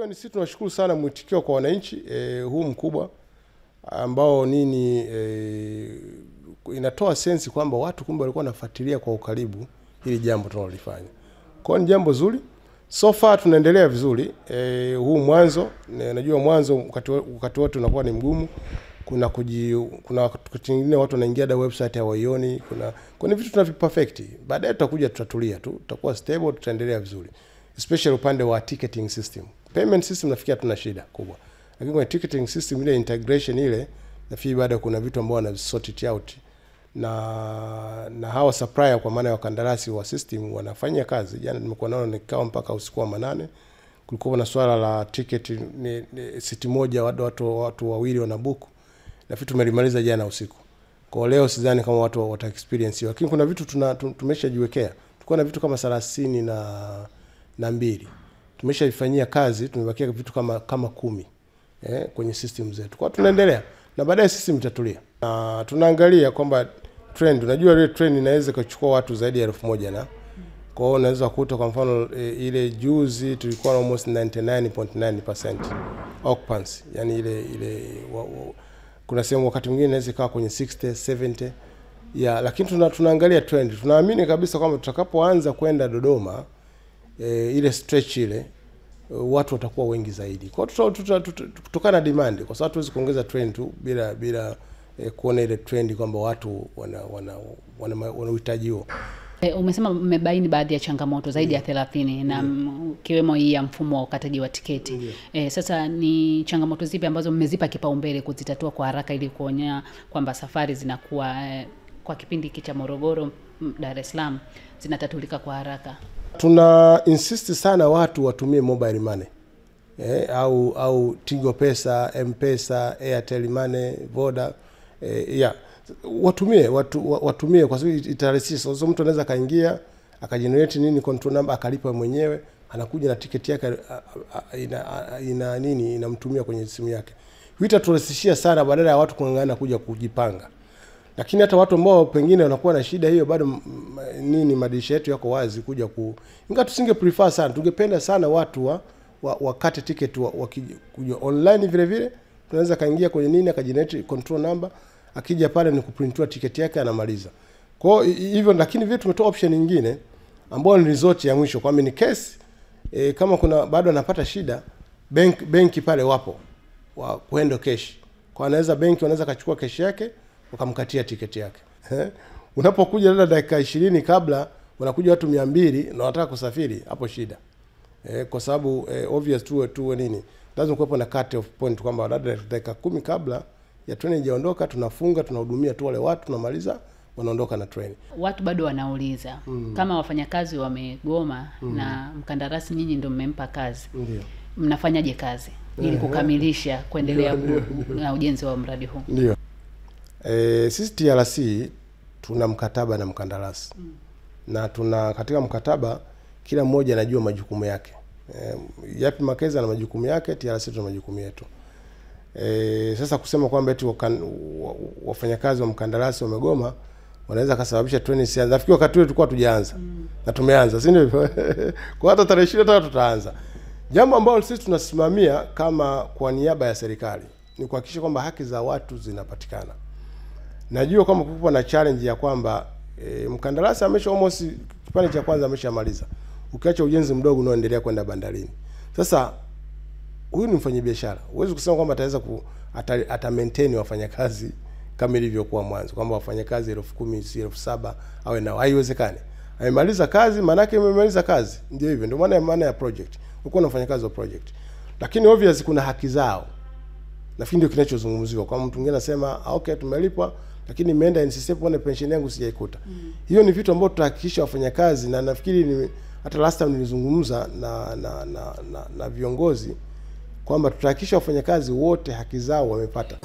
hiyo ni sisi tunashukuru sana mwitikio kwa wananchi e, huu mkubwa ambao nini e, inatoa sensi kwamba watu kumbe walikuwa wanafuatilia kwa ukaribu hili jambo tunalolifanya. Kwa ni jambo zuri. So far tunaendelea vizuri. E, huu mwanzo ne- najua mwanzo wakati wo- wakati wote unakuwa ni mgumu. Kuna kuji, kuna wakati watu wanaingia da website hawaioni. Kuna kuna vitu tunaviperfect. Baadaye tutakuja tutatulia tu. Tutakuwa stable, tutaendelea vizuri. Especially upande wa ticketing system. Payment system nafikia tuna shida kubwa. Lakini kwenye ticketing system ile integration ile nafikiri bado kuna vitu ambao wana sort it out na na hawa supplier kwa maana ya wakandarasi wa system wanafanya kazi. Jana nimekuwa nao nikao mpaka usiku wa manane. Kulikuwa na swala la ticket ni, ni siti moja watu watu, watu wawili wanabuku. Na vitu tumelimaliza jana usiku. Kwa leo sidhani kama watu wata experience. Lakini kuna vitu tuna tumeshajiwekea. Tulikuwa na vitu kama 30 na na mbili. Tumeshavifanyia kazi, tumebakia vitu kama kama kumi eh, kwenye system zetu. Kwa tunaendelea na baadaye system itatulia. Na tunaangalia kwamba trend, unajua ile trend inaweza kuchukua watu zaidi ya elfu moja na kwa hiyo unaweza kukuta kwa mfano e, ile juzi tulikuwa na almost 99.9% occupancy, yani ile ile wa, wa, kuna sehemu wakati mwingine inaweza ikawa kwenye 60 70 ya lakini tuna, tunaangalia trend. Tunaamini kabisa kwamba tutakapoanza kwenda Dodoma e, ile stretch ile e, watu watakuwa wengi zaidi. Kwa hiyo tuta- tuta- tuta- kutokana na demand, kwa sababu tuwezi kuongeza trend tu bila bila e, kuona ile trend kwamba watu wana wana wana, wana, uhitaji huo. E, umesema mmebaini baadhi ya changamoto zaidi yeah. ya thelathini na yeah. kiwemo hii ya mfumo wa ukataji wa tiketi. yeah. E, sasa ni changamoto zipi ambazo mmezipa kipaumbele kuzitatua kwa haraka ili kuonya kwamba safari zinakuwa e, kwa kipindi hiki cha Morogoro Dar es Salaam zinatatulika kwa haraka? Tuna insist sana watu watumie mobile money. Eh, au au Tigo Pesa, M-Pesa, Airtel Money, Voda eh, yeah. Watumie watu, watumie kwa sababu itarahisisha. Sasa mtu anaweza akaingia akajenerate nini control number akalipa mwenyewe, anakuja na tiketi yake ina, ina nini inamtumia kwenye simu yake. Hii itaturahisishia sana badala ya watu kung'ang'ana kuja kujipanga lakini hata watu ambao pengine wanakuwa na shida hiyo bado nini madirisha yetu yako wazi kuja ku ingawa tusinge prefer sana tungependa sana watu wa, wa ticket wa, wa kuja online vile vile tunaweza kaingia kwenye nini akajenerate control number akija pale ni kuprintua ticket yake anamaliza. Kwa hivyo lakini vile tumetoa option nyingine ambayo ni resort ya mwisho kwa mini case e, kama kuna bado anapata shida bank benki pale wapo wa kuendo cash. Kwa anaweza benki wanaweza kachukua cash yake wakamkatia tiketi yake unapokuja labda dakika ishirini kabla wanakuja watu mia mbili na wanataka kusafiri hapo shida eh, kwa sababu eh, obvious tuwe tuwe nini lazima kuwepo na cut off point kwamba labda dakika kumi kabla ya treni ijaondoka tunafunga tunahudumia tu wale watu tunamaliza wanaondoka na treni Watu bado wanauliza mm. kama wafanyakazi wamegoma mm. na mkandarasi nyinyi ndio mmempa kazi, ndio mnafanyaje kazi ili kukamilisha kuendelea na ujenzi wa mradi huu? Ndio. E, sisi TRC tuna mkataba na mkandarasi mm. na tuna katika mkataba kila mmoja anajua majukumu yake. E, yapi Makeza na majukumu yake, TRC tuna majukumu yetu. E, sasa kusema kwamba eti wa- wafanyakazi wa mkandarasi wamegoma wanaweza kasababisha treni si Nafikiri wakati ule tulikuwa tujaanza mm. na tumeanza, si ndivyo? kwa hata tarehe ishirini tatu tutaanza. Jambo ambalo sisi tunasimamia kama kwa niaba ya serikali ni kuhakikisha kwamba haki za watu zinapatikana. Najua kwamba kupo na challenge ya kwamba e, mkandarasi amesha almost kipande cha kwanza ameshamaliza, ukiacha ujenzi mdogo unaoendelea kwenda bandarini. Sasa huyu ni mfanyabiashara, huwezi kusema kwamba ataweza ku ata, ata maintain wafanyakazi kama ilivyokuwa mwanzo kwamba wafanyakazi elfu kumi si elfu saba awe nao, haiwezekani. Amemaliza kazi, maanake amemaliza kazi, ndio hivyo, ndio maana maana ya project, uko na wafanyakazi wa project, lakini obvious kuna haki zao nafikiri ndio kinachozungumziwa. Kwa mtu mwingine anasema "Ah, okay tumelipwa lakini imeenda NSSF pone pension yangu sijaikuta. Mm. hiyo ni vitu ambavyo tutahakikisha wafanyakazi na nafikiri ni, hata last time nilizungumza na na, na, na, na viongozi kwamba tutahakikisha wafanyakazi wote haki zao wamepata